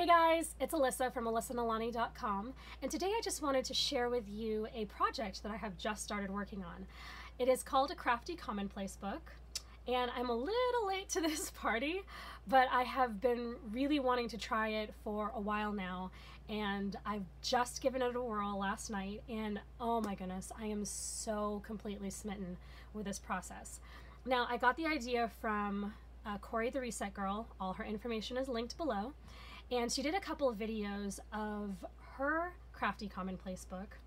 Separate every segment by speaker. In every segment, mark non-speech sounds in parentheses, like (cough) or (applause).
Speaker 1: Hey guys, it's Elyssa from elyssanalani.com and today I just wanted to share with you a project that I have just started working on. It is called a Crafty Commonplace book and I'm a little late to (laughs) this party, but I have been really wanting to try it for a while now and I've just given it a whirl last night and oh my goodness, I am so completely smitten with this process. Now, I got the idea from uh, Cori the Reset Girl. All her information is linked below. And she did a couple of videos of her Crafty Commonplace book.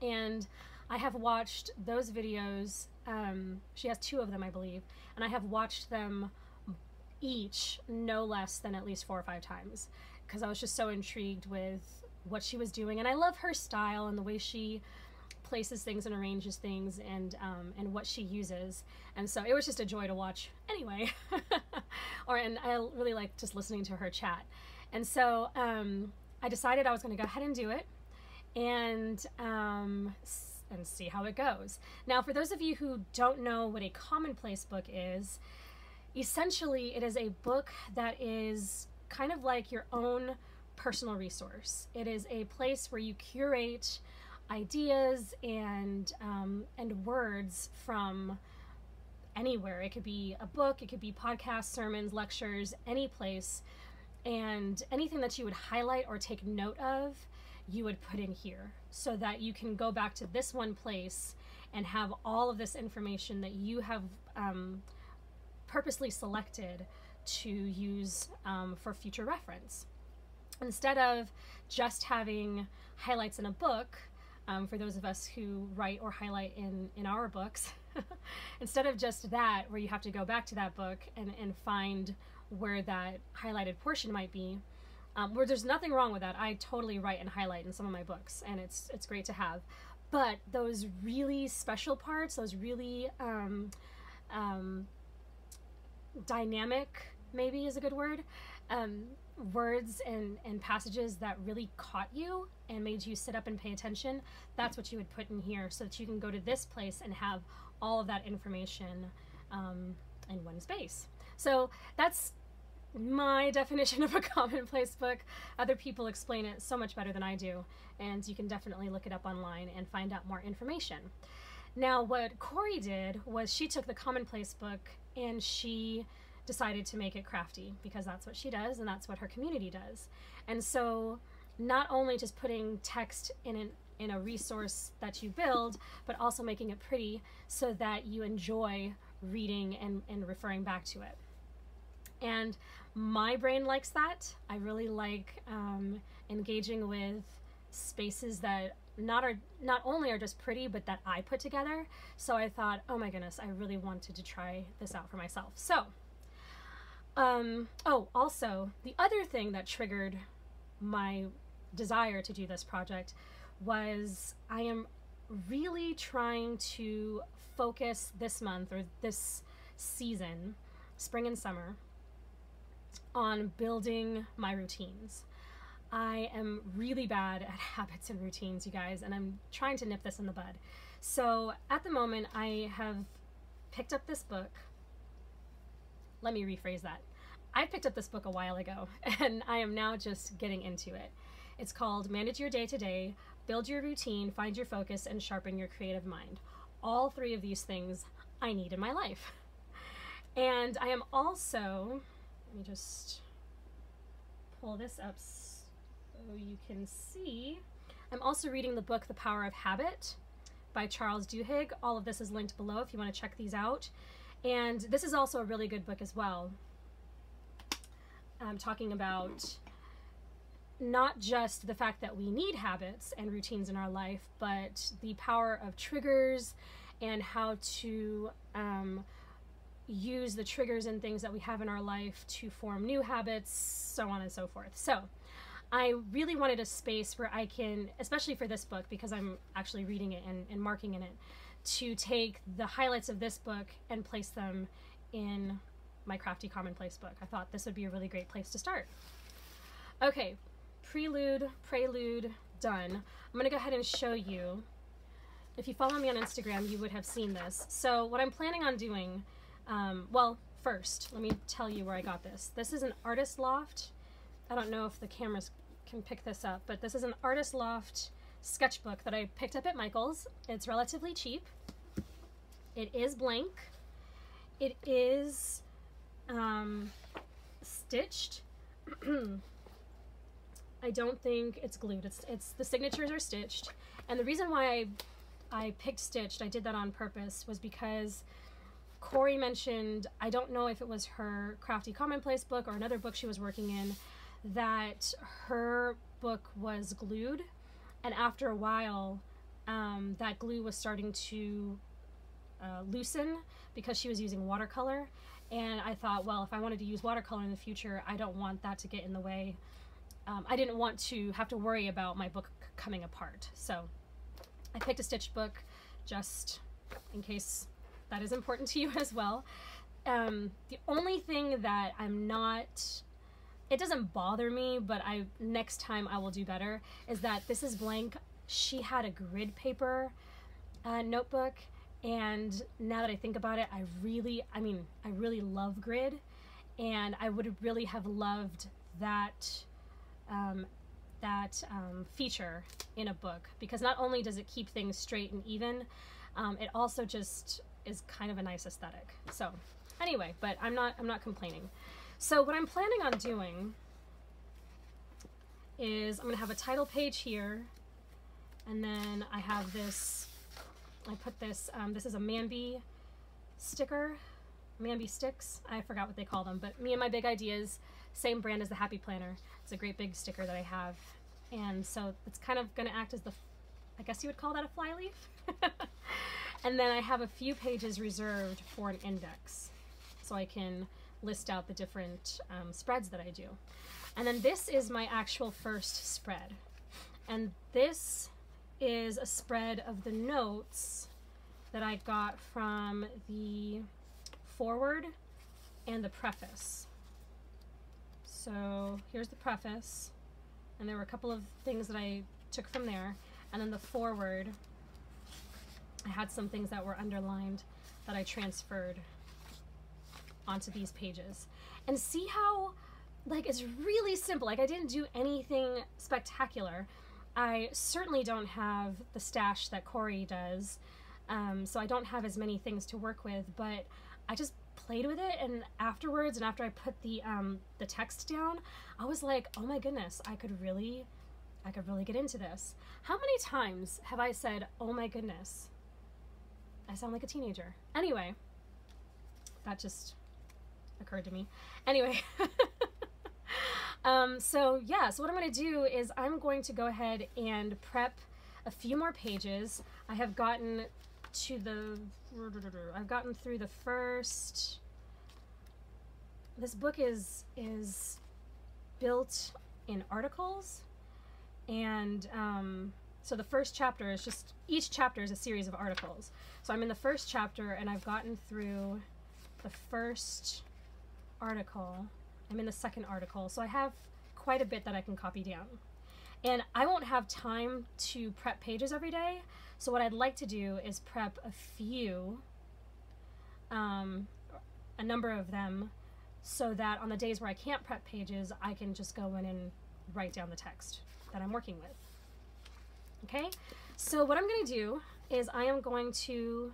Speaker 1: And I have watched those videos. Um, she has two of them, I believe. And I have watched them each no less than at least four or five times because I was just so intrigued with what she was doing. And I love her style and the way she places things and arranges things and um, and what she uses. And so it was just a joy to watch anyway. (laughs) Or and I really like just listening to her chat. And so um, I decided I was going to go ahead and do it and um, and see how it goes. Now for those of you who don't know what a commonplace book is essentially it is a book that is kind of like your own personal resource. It is a place where you curate ideas and um, and words from anywhere. It could be a book, it could be podcasts, sermons, lectures, any place, and anything that you would highlight or take note of, you would put in here so that you can go back to this one place and have all of this information that you have um, purposely selected to use um, for future reference. Instead of just having highlights in a book, um, for those of us who write or highlight in, in our books. (laughs) Instead of just that, where you have to go back to that book and, and find where that highlighted portion might be, um, where there's nothing wrong with that. I totally write and highlight in some of my books, and it's, it's great to have. But those really special parts, those really um, um, dynamic, maybe is a good word, um, words and, and passages that really caught you and made you sit up and pay attention, that's what you would put in here so that you can go to this place and have all of that information um, in one space. So that's my (laughs) definition of a commonplace book. Other people explain it so much better than I do, and you can definitely look it up online and find out more information. Now, what Cori did was she took the commonplace book and she decided to make it crafty because that's what she does and that's what her community does. And so not only just putting text in an in a resource that you build, but also making it pretty so that you enjoy reading and, and referring back to it. And my brain likes that. I really like um, engaging with spaces that not are not only are just pretty, but that I put together. So I thought, oh my goodness, I really wanted to try this out for myself. So um, oh, also, the other thing that triggered my desire to do this project was I am really trying to focus this month or this season, spring and summer, on building my routines. I am really bad at (laughs) habits and routines, you guys, and I'm trying to nip this in the bud. So at the moment, I have picked up this book let me rephrase that. I picked up this book a while ago (laughs) and I am now just getting into it. It's called Manage Your Day to Day, Build Your Routine, Find Your Focus, and Sharpen Your Creative Mind. All three of these things I need in my life. And I am also, let me just pull this up so you can see. I'm also reading the book The Power of Habit by Charles Duhigg. All of this is linked below if you want to check these out. And this is also a really good book as well. Um, talking about not just the fact that we need habits and routines in our life, but the power of triggers and how to um, use the triggers and things that we have in our life to form new habits, so on and so forth. So, I really wanted a space where I can, especially for this book, because I'm actually reading it and, and marking in it, to take the highlights of this book and place them in my Crafty Commonplace book. I thought this would be a really great place to start. Okay, prelude, prelude, done. I'm gonna go ahead and show you. If you follow me on Instagram, you would have seen this. So what I'm planning on doing, um, well, first, let me tell you where I got this. This is an artist loft I don't know if the cameras can pick this up, but this is an Artist Loft sketchbook that I picked up at Michael's. It's relatively cheap. It is blank. It is um, stitched. (clears throat) I don't think it's glued. It's it's the signatures are stitched. And the reason why I I picked stitched, I did that on purpose, was because Cori mentioned, I don't know if it was her Crafty Commonplace book or another book she was working in, that her book was glued. And after a while, um, that glue was starting to uh, loosen because she was using watercolor. And I thought, well, if I wanted to use watercolor in the future, I don't want that to get in the way. Um, I didn't want to have to worry about my book coming apart. So I picked a stitched book just in case that is important to you (laughs) as well. Um, the only thing that I'm not, it doesn't bother me, but I next time I will do better, is that this is blank. She had a grid paper uh, notebook, and now that I think about it, I really, I mean, I really love grid, and I would really have loved that um, that um, feature in a book because not only does it keep things straight and even, um, it also just is kind of a nice aesthetic. So anyway, but I'm not I'm not complaining. So what I'm planning on doing is I'm gonna have a title page here, and then I have this. I put this. Um, this is a Mambi sticker, Mambi sticks. I forgot what they call them, but me and my big ideas, same brand as the Happy Planner. It's a great big sticker that I have, and so it's kind of gonna act as the. I guess you would call that a flyleaf. (laughs) And then I have a few pages reserved for an index so I can list out the different um, spreads that I do. And then this is my actual first spread. And this is a spread of the notes that I got from the forward and the preface. So here's the preface, and there were a couple of things that I took from there, and then the forward, I had some things that were underlined that I transferred onto these pages. And see how, like, it's really simple. Like, I didn't do anything spectacular. I certainly don't have the stash that Cori does, um, so I don't have as many things to work with, but I just played with it and afterwards and after I put the um, the text down I was like oh my goodness I could really I could really get into this how many times have I said oh my goodness I sound like a teenager. Anyway, that just occurred to me. Anyway, (laughs) um, so yeah, so what I'm going to do is I'm going to go ahead and prep a few more pages. I have gotten to the, I've gotten through the first, this book is, is built in articles and um, so the first chapter is just each chapter is a series of articles. So I'm in the first chapter and I've gotten through the first article. I'm in the second article. So I have quite a bit that I can copy down. And I won't have time to prep pages every day. So what I'd like to do is prep a few, um, a number of them, so that on the days where I can't prep pages, I can just go in and write down the text that I'm working with. Okay, so what I'm going to do is I am going to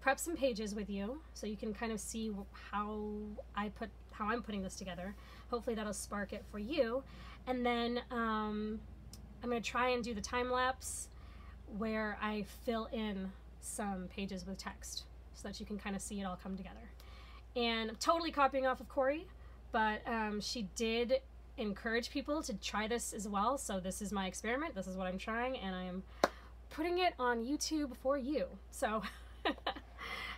Speaker 1: prep some pages with you so you can kind of see how I put how I'm putting this together. Hopefully that'll spark it for you. And then um, I'm going to try and do the time lapse where I fill in some pages with text so that you can kind of see it all come together. And I'm totally copying off of Cori, but um, she did encourage people to try this as well. So this is my experiment. This is what I'm trying, and I'm putting it on YouTube for you. So (laughs)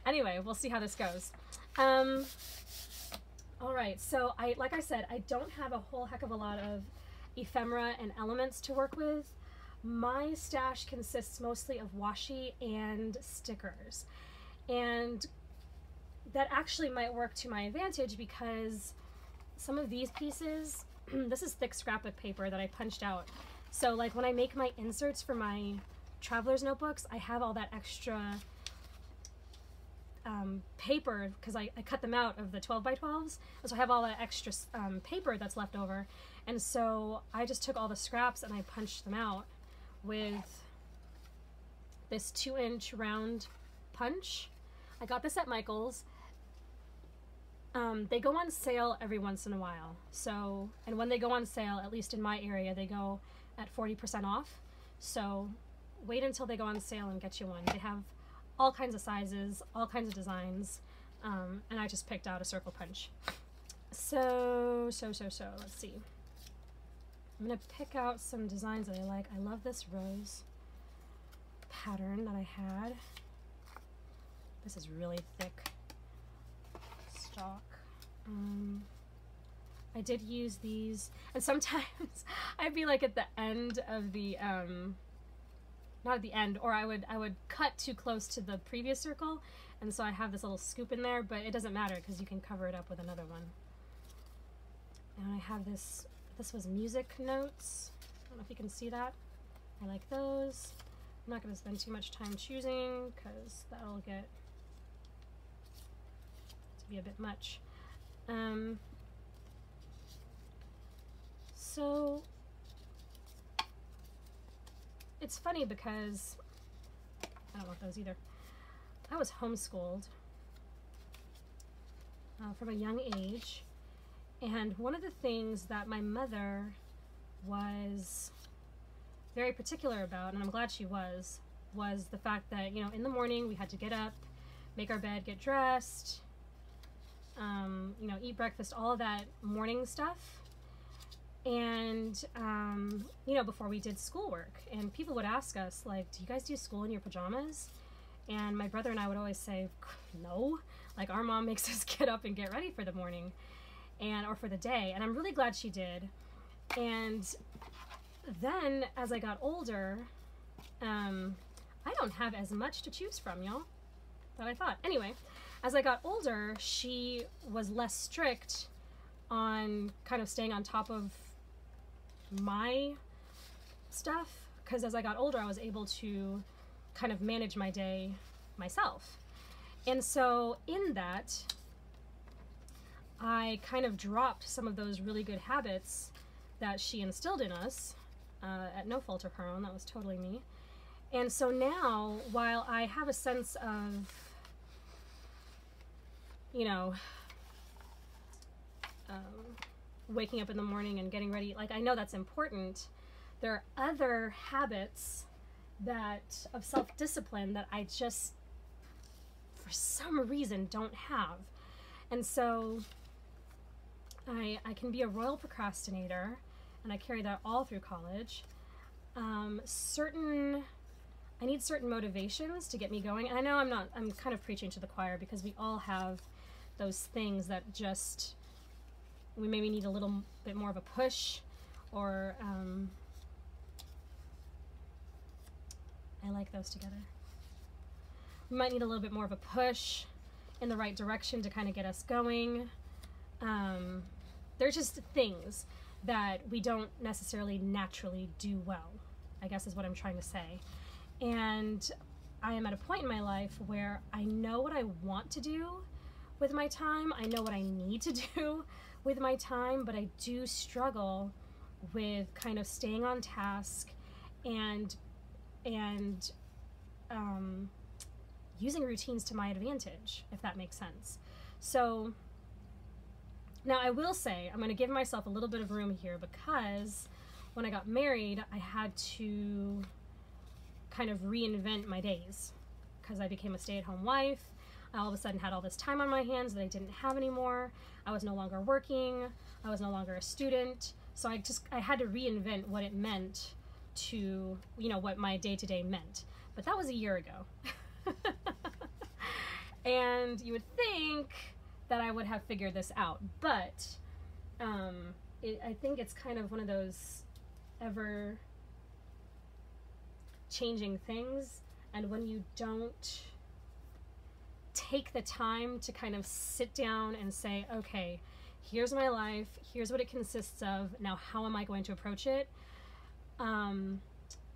Speaker 1: anyway, we'll see how this goes. Um, all right, so I like I said, I don't have a whole heck of a lot of ephemera and elements to work with. My stash consists mostly of washi and stickers. And that actually might work to my advantage because some of these pieces (clears throat) this is thick scrapbook paper that I punched out. So like when I make my inserts for my traveler's notebooks, I have all that extra um, paper because I, I cut them out of the 12 by 12s. So I have all that extra um, paper that's left over. And so I just took all the scraps and I punched them out with this two inch round punch. I got this at Michael's. Um, they go on sale every once in a while. So, and when they go on sale, at least in my area, they go at 40% off. So wait until they go on sale and get you one. They have all kinds of sizes, all kinds of designs, um, and I just picked out a circle punch. So, so, so, so, let's see. I'm gonna pick out some designs that I like. I love this rose pattern that I had. This is really thick stock. Um, I did use these, and sometimes (laughs) I'd be like at the end of the, um, not at the end, or I would I would cut too close to the previous circle, and so I have this little scoop in there, but it doesn't matter because you can cover it up with another one. And I have this, this was music notes. I don't know if you can see that. I like those. I'm not going to spend too much time choosing because that'll get to be a bit much. Um, so it's funny because I don't want those either. I was homeschooled uh, from a young age, and one of the things that my mother was very particular about, and I'm glad she was, was the fact that, you know, in the morning we had to get up, make our bed, get dressed, um, you know, eat breakfast, all that morning stuff and um, you know before we did schoolwork. And people would ask us like do you guys do school in your pajamas? And my brother and i would always say no. Like our mom (laughs) makes us get up and get ready for the morning and or for the day. And i'm really glad she did. And then as i got older um, i don't have as much to choose from y'all that i thought. Anyway as i got older she was less strict on kind of staying on top of my stuff because as I got older, I was able to kind of manage my day myself. And so, in that, I kind of dropped some of those really good habits that she instilled in us uh, at no fault of her own. That was totally me. And so now, while I have a sense of, you know, um, waking up in the morning and getting ready, like I know that's important. There are other habits that of self-discipline that I just for some reason don't have. And so I I can be a royal procrastinator and I carry that all through college. Um, certain I need certain motivations to get me going. And I know I'm not I'm kind of preaching to the choir because we all have those things that just we maybe need a little bit more of a push or um, I like those together. We might need a little bit more of a push in the right direction to kind of get us going. Um, they're just things that we don't necessarily naturally do well, I guess is what I'm trying to say. And I am at a point in my life where I know what I want to do with my time, I know what I need to (laughs) do with my time, but I do struggle with kind of staying on task and and um, using routines to my advantage, if that makes sense. So now I will say I'm going to give myself a little bit of room here because when I got married, I had to kind of reinvent my days because I became a stay-at-home wife I all of a sudden had all this time on my hands that I didn't have anymore. I was no longer working. I was no longer a student. So I just I had to reinvent what it meant to, you know, what my day-to-day meant. But that was a year ago. (laughs) and you would think that I would have figured this out, but um, it, I think it's kind of one of those ever changing things and when you don't take the time to kind of sit down and say, okay, here's my life, here's what it consists of, now how am I going to approach it? Um,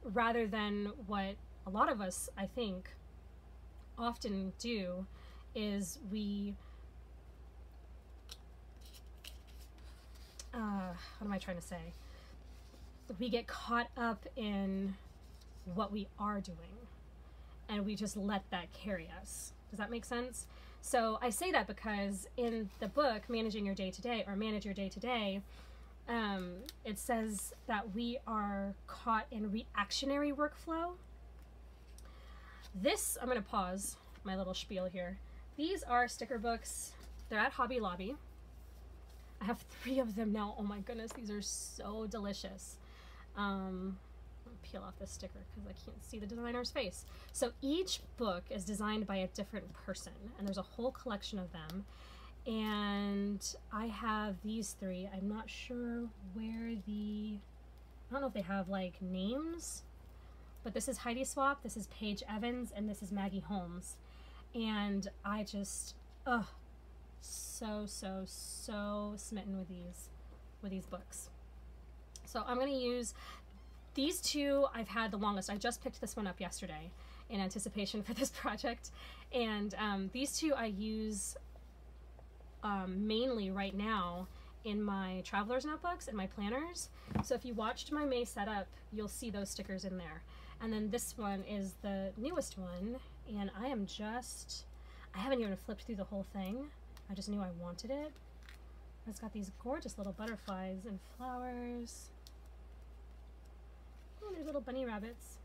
Speaker 1: rather than what a lot of us, I think, often do is we uh, what am I trying to say? We get caught up in what we are doing and we just let that carry us. Does that make sense? So I say that because in the book, Managing Your Day to Day or Manage Your Day to Day, um, it says that we are caught in reactionary workflow. This, I'm going to pause my little spiel here. These are sticker books. They're at Hobby Lobby. I have three of them now. Oh my goodness, these are so delicious. Um, peel off this sticker because I can't see the designer's face. So each book is designed by a different person, and there's a whole collection of them. And I have these three. I'm not sure where the. I don't know if they have like names, but this is Heidi Swapp, this is Paige Evans, and this is Maggie Holmes. And I just, ugh, so, so, so smitten with these, with these books. So I'm going to use these two I've had the longest. I just picked this one up yesterday in anticipation for this (laughs) project. And um, these two I use um, mainly right now in my traveler's notebooks and my planners. So if you watched my May setup, you'll see those stickers in there. And then this one is the newest one, and I am just, I haven't even flipped through the whole thing. I just knew I wanted it. It's got these gorgeous little butterflies and flowers. Oh, there's little bunny rabbits.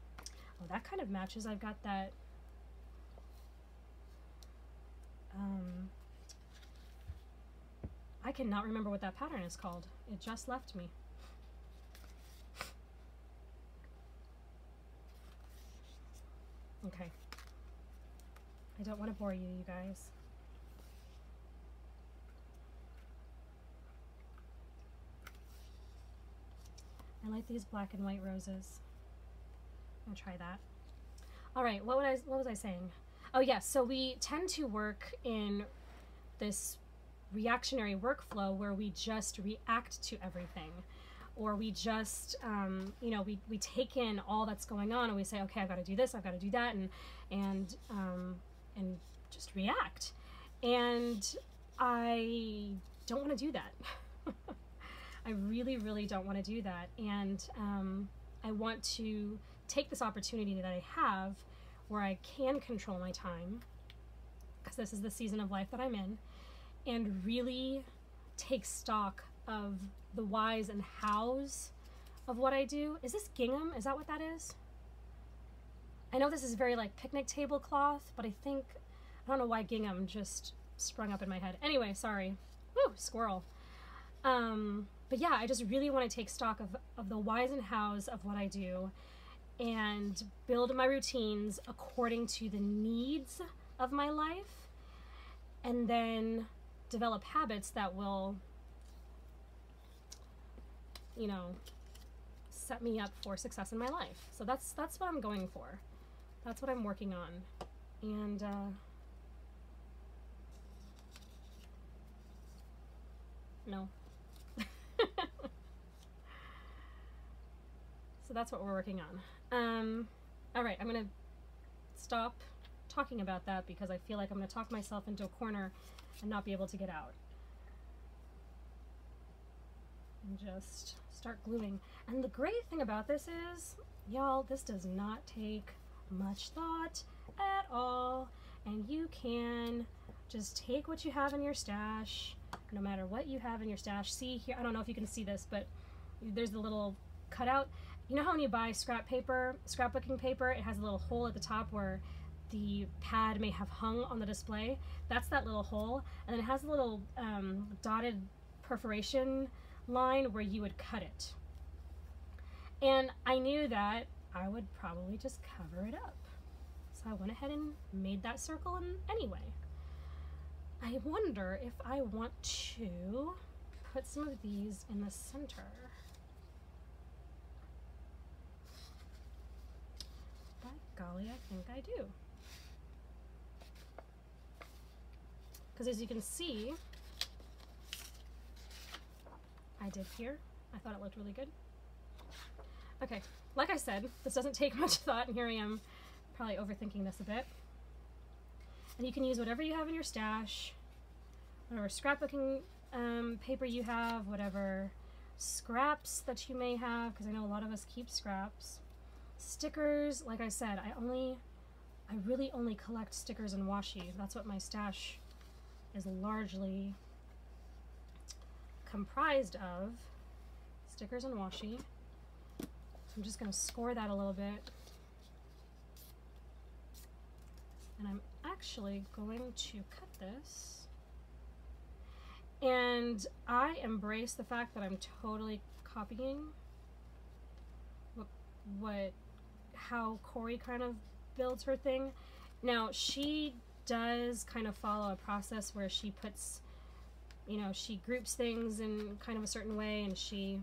Speaker 1: Oh, that kind of matches. I've got that. Um, I cannot remember what that pattern is called. It just left me. Okay. I don't want to bore you, you guys. I like these black and white roses. Gonna try that. All right, what, would I, what was I saying? Oh yes, yeah, so we tend to work in this reactionary workflow where we just react to everything or we just um, you know we, we take in all that's going on and we say okay i've got to do this i've got to do that and and um, and just react and i don't want to do that (laughs) I really, really don't want to do that. And um, I want to take this opportunity that I have where I can control my time, because this is the season of life that I'm in, and really take stock of the whys and hows of what I do. Is this gingham? Is that what that is? I know this is very like picnic tablecloth, but I think, I don't know why gingham just sprung up in my head. Anyway, sorry. Woo, squirrel. Um, but yeah, I just really want to take stock of, of the whys and hows of what I do and build my routines according to the needs of my life and then develop habits that will you know set me up for success in my life. So that's that's what i'm going for. That's what i'm working on. And uh, no so that's what we're working on. Um, all right, I'm to stop talking about that because I feel like I'm to talk myself into a corner and not be able to get out. And just start gluing. And the great thing about this is, y'all, this does not take much thought at all. And you can just take what you have in your stash no matter what you have in your stash. See here, I don't know if you can see this, but there's the little cutout. You know how when you buy scrap paper, scrapbooking paper, it has a little hole at the top where the pad may have hung on the display? That's that little hole. And then it has a little um, dotted perforation line where you would cut it. And I knew that I would probably just cover it up. So I went ahead and made that circle in anyway. I wonder if I want to put some of these in the center. By golly, I think I do. Because as you can see, I did here. I thought it looked really good. Okay, like I said, this doesn't (laughs) take much thought, and here I am probably overthinking this a bit. And you can use whatever you have in your stash, whatever scrapbooking um, paper you have, whatever scraps that you may have, because I know a lot of us keep scraps. Stickers, like I said, I only, I really only collect stickers and washi. That's what my stash is largely comprised of. Stickers and washi. I'm just going to score that a little bit. And I'm actually going to cut this. And I embrace the fact that I'm totally copying what, what how Cori kind of builds her thing. Now she does kind of follow a process where she puts, you know, she groups things in kind of a certain way, and she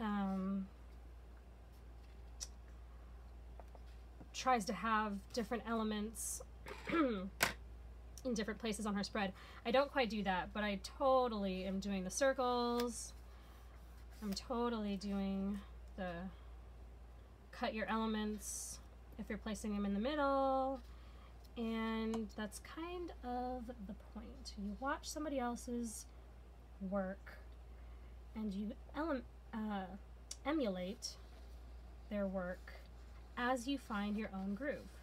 Speaker 1: um, tries to have different elements (clears throat) in different places on her spread. I don't quite do that, but I totally am doing the circles. I'm totally doing the cut your elements if you're placing them in the middle. And that's kind of the point. You watch somebody else's work and you uh, emulate their work as you find your own groove.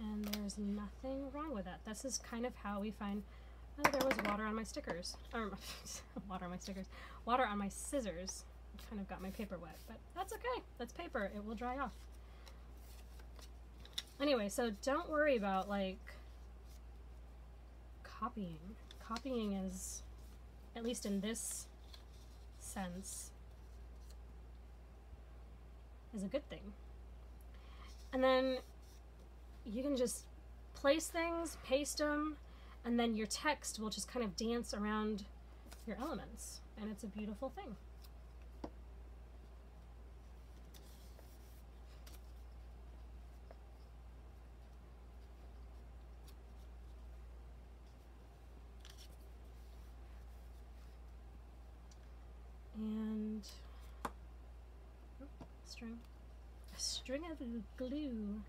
Speaker 1: and there's nothing wrong with that. This is kind of how we find, oh, there was water on my stickers, or (laughs) water on my stickers, water on my scissors. kind of got my paper wet, but that's okay. That's paper. It will dry off. Anyway, so don't worry about like copying. Copying is, at least in this sense, is a good thing. And then you can just place things, paste them, and then your text will just kind of dance around your elements. And it's a beautiful thing. And oh, string, a string of glue.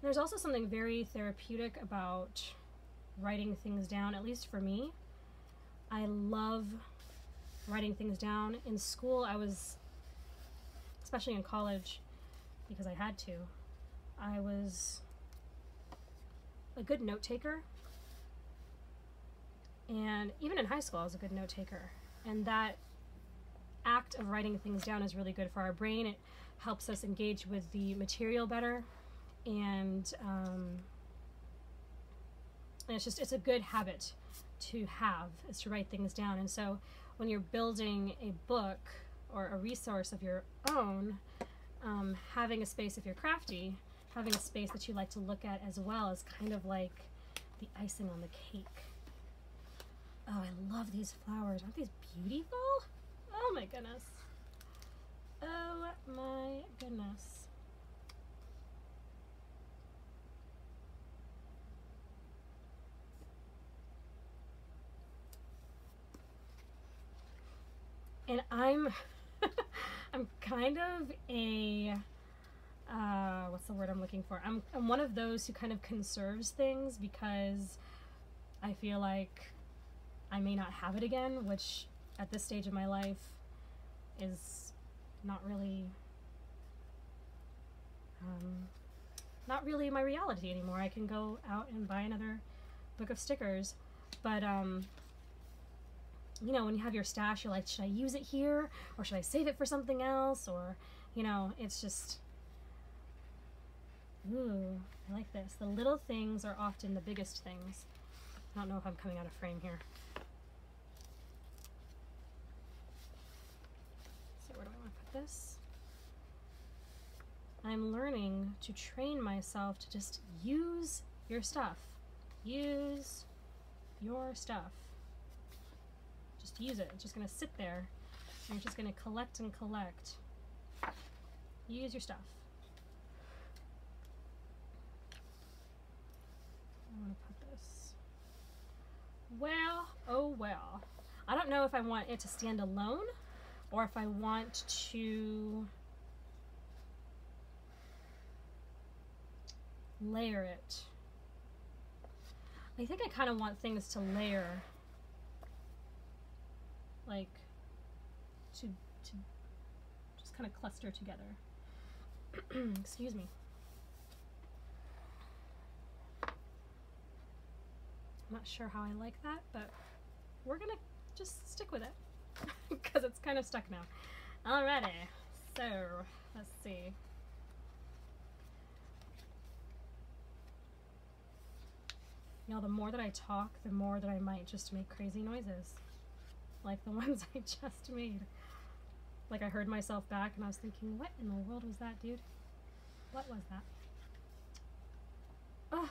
Speaker 1: There's also something very therapeutic about writing things down, at least for me. I love writing things down. In school, I was, especially in college, because I had to, I was a good note taker. And even in high school, I was a good note taker. And that act of writing things down is really good for our brain. It helps us engage with the material better and um, and it's just it's a good habit to have is to write things down. And so when you're building a book or a resource of your own um, having a space if you're crafty having a space that you like to look at as well is kind of like the icing on the cake. Oh i love these flowers. Aren't these beautiful? Oh my goodness. Oh my goodness and I'm (laughs) I'm kind of a uh, what's the word I'm looking for? I'm I'm one of those who kind of conserves things because I feel like I may not have it again, which at this stage of my life is not really um, not really my reality anymore. I can go out and buy another book of stickers, but um, you know, when you have your stash, you're like, should I use it here? Or should I save it for something else? Or, you know, it's just, ooh, I like this. The little things are often the biggest things. I don't know if I'm coming out of frame here. So where do I want to put this? I'm learning to train myself to just use your stuff. Use your stuff just use it. It's just going to sit there. And you're just going to collect and collect. Use your stuff. I want to put this Well, oh well. I don't know if I want it to stand alone or if I want to layer it. I think I kind of want things to layer like to to just kind of cluster together. (clears throat) Excuse me. I'm not sure how I like that, but we're gonna just stick with it (laughs) because it's kind of stuck now. Alrighty, so let's see. You know, the more that I talk, the more that I might just make crazy noises. Like the (laughs) ones I just made. Like I heard myself back and I was thinking, what in the world was that, dude? What was that? Oh,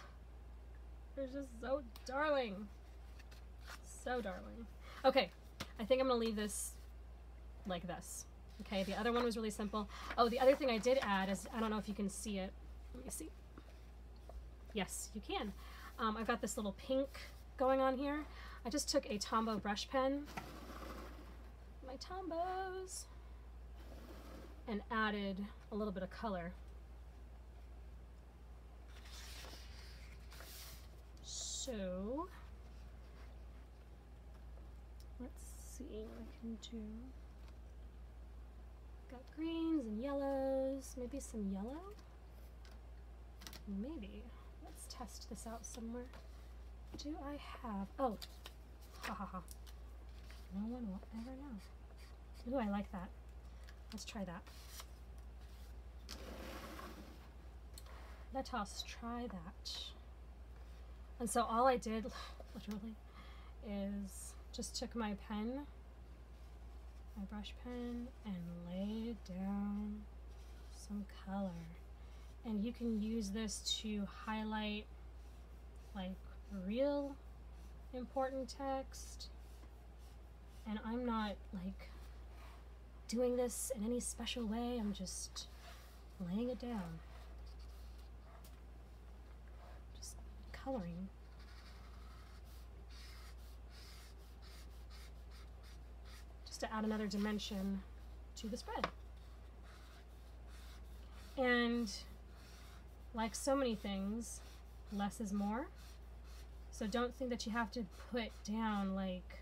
Speaker 1: they're just so darling. So darling. Okay, I think I'm gonna leave this like this. Okay, the other one was really simple. Oh, the other thing I did add is, I don't know if you can see it. Let me see. Yes, you can. Um, I've got this little pink going on here. I just took a Tombow brush pen, my Tombows, and added a little bit of color. So, let's see what I can do. Got greens and yellows, maybe some yellow? Maybe. Let's test this out somewhere. Do I have, oh, ha ha ha. No one will ever know. Ooh, I like that. Let's try that. Let us try that. And so all I did, (sighs) literally, is just took my pen, my brush pen, and laid down some color. And you can use this to highlight like real important text. And I'm not like doing this in any special way, I'm just laying it down. Just coloring. Just to add another dimension to the spread. And like so many things, less is more. So don't think that you have to put down like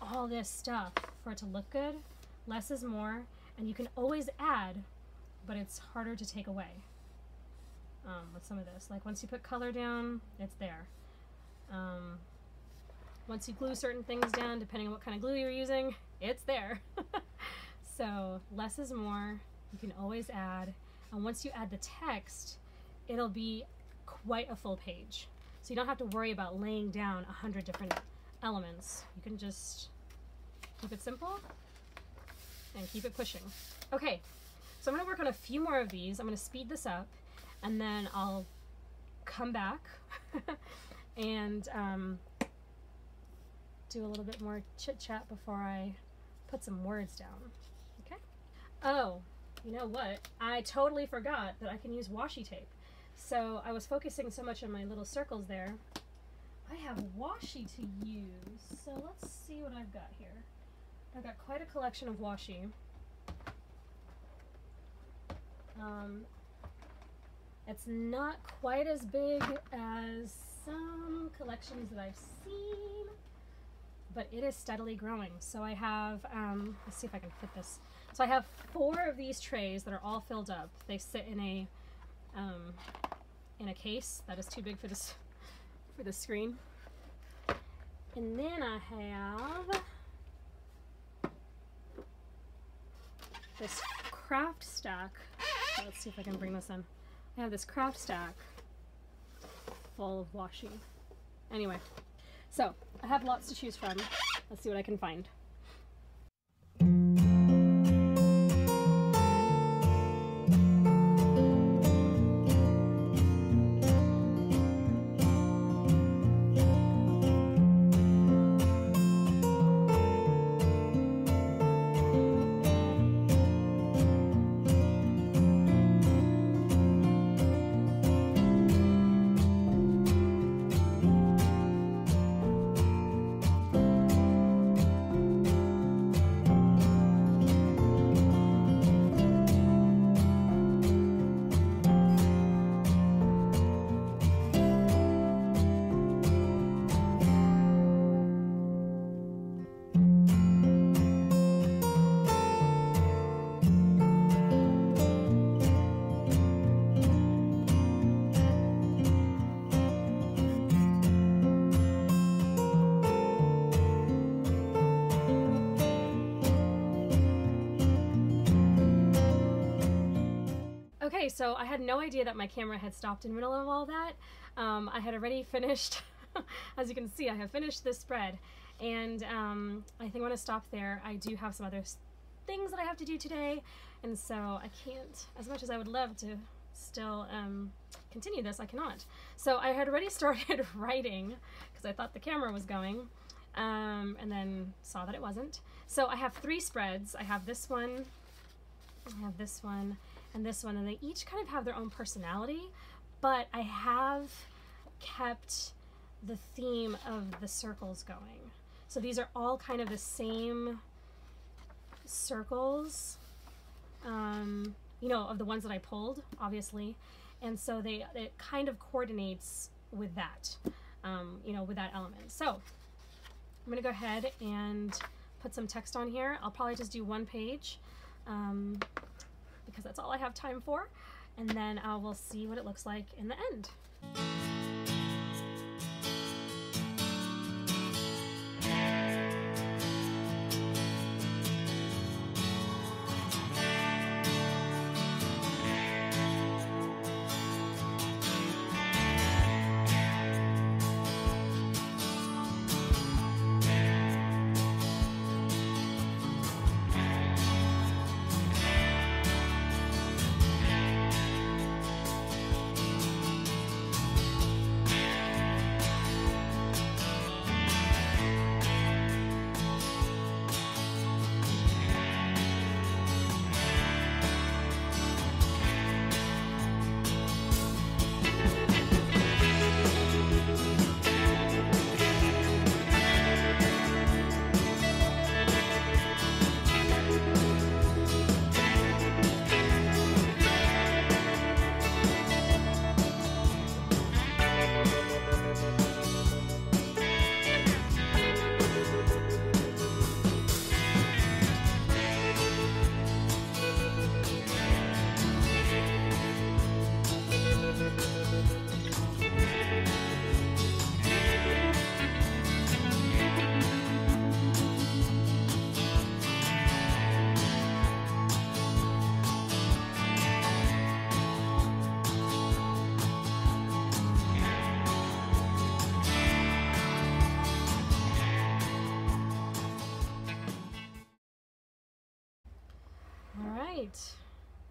Speaker 1: all this stuff for it to look good. Less is more, and you can always add, but it's harder to take away um, with some of this. Like once you put color down, it's there. Um, once you glue certain things down, depending on what kind of glue you're using, it's there. (laughs) so less is more. You can always add. And once you add the text, it'll be quite a full page. So you don't have to worry about laying down a hundred different elements. You can just keep it simple and keep it pushing. Okay, so I'm gonna work on a few more of these. I'm gonna speed this up and then I'll come back (laughs) and um, do a little bit more chit chat before I put some words down. Okay? Oh, you know what? I totally forgot that I can use washi tape. So I was focusing so much on my little circles there. I have washi to use. So let's see what I've got here. I've got quite a collection of washi. Um, it's not quite as big as some collections that I've seen, but it is steadily growing. So I have, um, let's see if I can fit this. So I have four of these trays that are all filled up. They sit in a um, in a case that is too big for this (laughs) for the screen. And then I have this craft stack. Let's see if I can bring this in. I have this craft stack full of washi. Anyway, so I have lots to choose from. Let's see what I can find. Okay, so I had no idea that my camera had stopped in the middle of all that. Um, I had already (laughs) finished, as you can see, I have finished this spread. And um, I think I'm going to stop there. I do have some other things that I have to do today. And so I can't, as much as I would love to still um, continue this, I cannot. So I had already (laughs) started writing because I thought the camera was going um, and then saw that it wasn't. So I have three spreads. I have this one, I have this one, and this one, and they each kind of have their own personality, but I have kept the theme of the circles going. So these are all kind of the same circles, um, you know, of the ones that I pulled, obviously. And so they it kind of coordinates with that, um, you know, with that element. So I'm gonna go ahead and put some text on here. I'll probably just do one page um, because that's all I have time for. And then uh, I will see what it looks like in the end.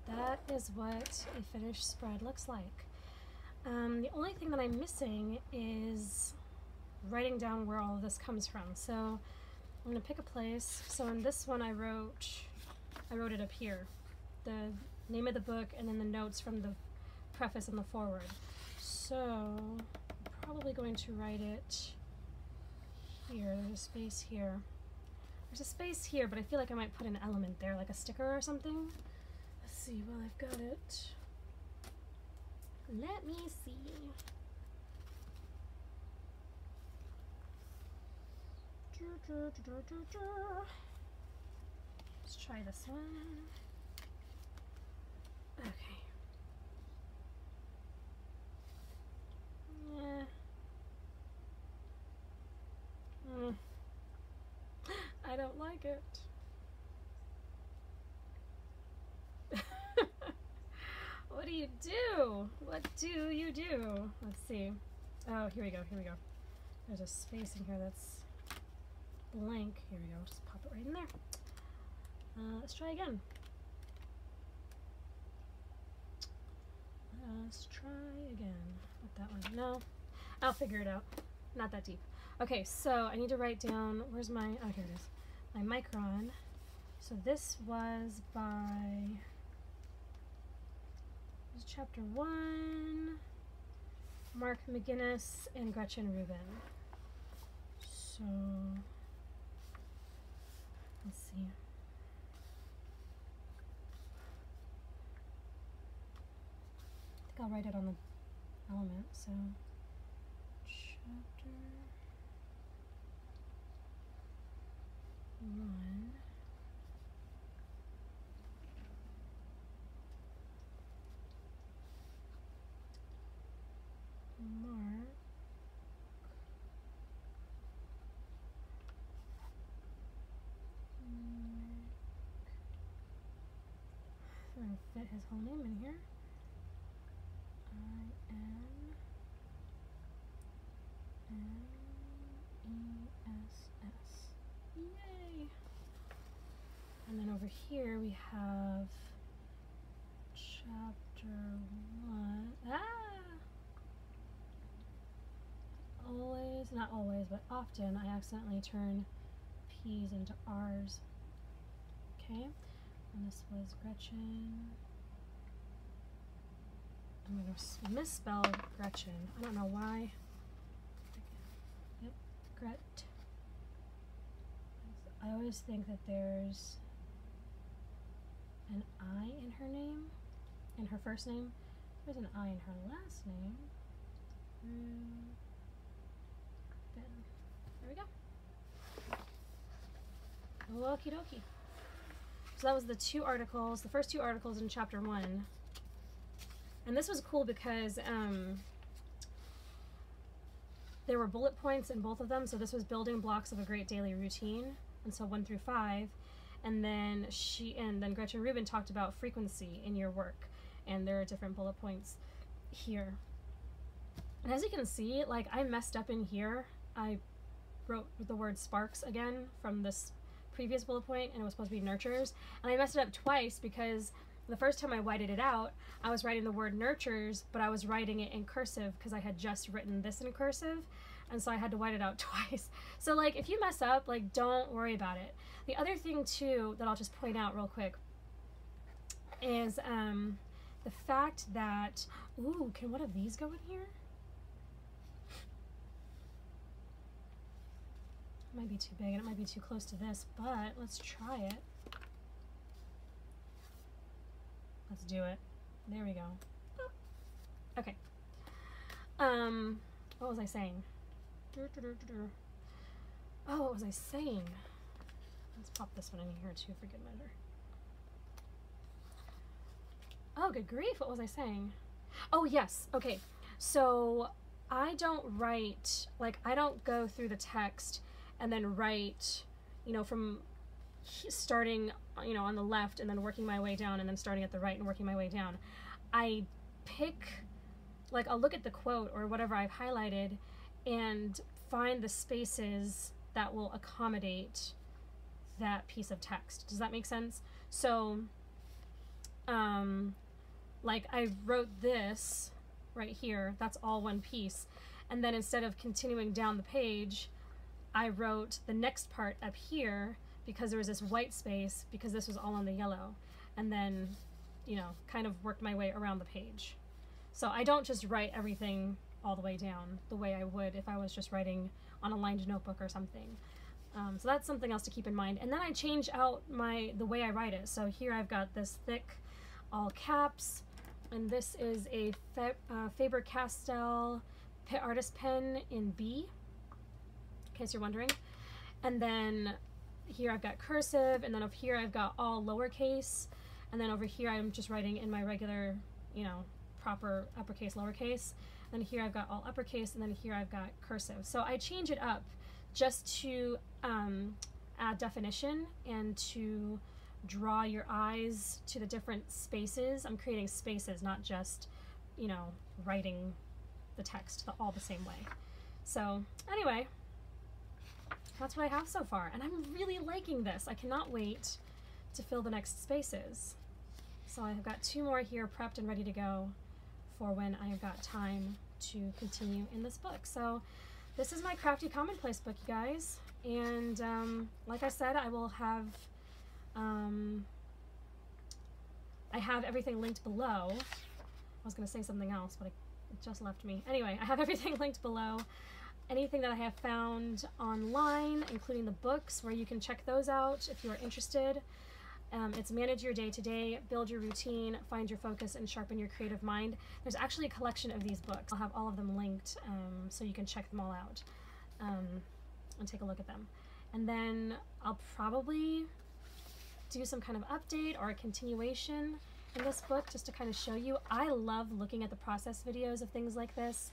Speaker 1: That is what a finished spread looks like. Um, the only thing that I'm missing is writing down where all of this comes from. So I'm gonna pick a place. So in this one I wrote, I wrote it up here. The name of the book and then the notes from the preface and the foreword. So I'm probably going to write it here. There's a space here. There's a space here, but I feel like I might put an element there, like a sticker or something. See, well I've got it. Let me see. Let's try this one. Okay. Yeah. Mm. (gasps) I don't like it. what do you do? What do you do? Let's see. Oh, here we go, here we go. There's a space in here that's blank. Here we go, just pop it right in there. Uh, let's try again. Let's try again. With that one. No, I'll figure it out. Not that deep. Okay, so I need to write down, where's my, oh here it is, my micron. So this was by, is chapter one, Mark McGuinness and Gretchen Rubin. So, let's see. I think I'll write it on the element, so chapter one. Mark Mark. So fit his whole name in here. I N N E S S. Yay! And then over here we have chapter one. Ah! Always, not always, but often I accidentally turn P's into R's. Okay, and this was Gretchen. I'm gonna misspell Gretchen. I don't know why. Yep, Gret. I always think that there's an I in her name, in her first name. There's an I in her last name. Mm. There we go. Okie dokie. So that was the two articles, the first two articles in chapter one. And this was cool because um, there were bullet points in both of them. So this was building blocks of a great daily routine, and so one through five. And then she and then Gretchen Rubin talked about frequency in your work, and there are different bullet points here. And as you can see, like I messed up in here. I wrote the word sparks again from this previous bullet point, and it was supposed to be nurtures. And I messed it up twice because the first time I whited it out, I was writing the word nurtures, but I was writing it in cursive because I had just written this in cursive. And so I had to white it out (laughs) twice. So, like, if you mess up, like, don't worry about it. The other thing, too, that I'll just point out real quick is um, the fact that, ooh, can one of these go in here? It might be too big and it might be too close to this, but let's try it. Let's do it. There we go. Okay. Um, what was I saying? Oh, what was I saying? Let's pop this one in here too for good measure. Oh, good grief, what was I saying? Oh, yes, okay. So I don't write, like, I don't go through the text and then write, you know, from starting, you know, on the left and then working my way down and then starting at the right and working my way down. I pick, like, I'll look at the quote or whatever I've highlighted and find the spaces that will accommodate that piece of text. Does that make sense? So, um, like I wrote this right here, that's all one piece. And then instead of continuing down the page, I wrote the next part up here because there was this white space because this was all on the yellow. And then, you know, kind of worked my way around the page. So I don't just write everything all the way down the way I would if I was just writing on a lined notebook or something. Um, so that's something else to keep in mind. And then I change out my the way I write it. So here I've got this thick, all caps, and this is a Fa- uh, Faber-Castell Artist pen in B, case you're wondering. And then here I've got cursive, and then up here I've got all lowercase, and then over here I'm just writing in my regular, you know, proper uppercase, lowercase. Then here I've got all uppercase, and then here I've got cursive. So I change it up just to um, add definition and to draw your eyes to the different spaces. I'm creating spaces, not just, you know, writing the text the, all the same way. So, anyway, that's what I have so far. And I'm really liking this. I cannot wait to fill the next spaces. So, I have got two more here prepped and ready to go for when I have got time to continue in this book. So, this is my crafty commonplace book, you guys. And um, like I said, I will have um, I have everything linked below. I was going to say something else, but it just left me. Anyway, I have (laughs) everything linked below. Anything that I have found online, including the books, where you can check those out if you are interested. Um, it's Manage Your Day-to-Day, Build Your Routine, Find Your Focus, and Sharpen Your Creative Mind. There's actually a collection of these books. I'll have all of them linked um, so you can check them all out um, and take a look at them. And then I'll probably do some kind of update or a continuation in this book just to kind of show you. I love looking at the process videos of things like this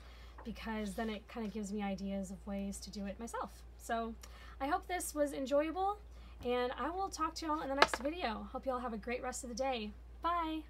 Speaker 1: because then it kind of gives me ideas of ways to do it myself. So I hope this was enjoyable and I will talk to y'all in the next video. Hope y'all have a great rest of the day. Bye!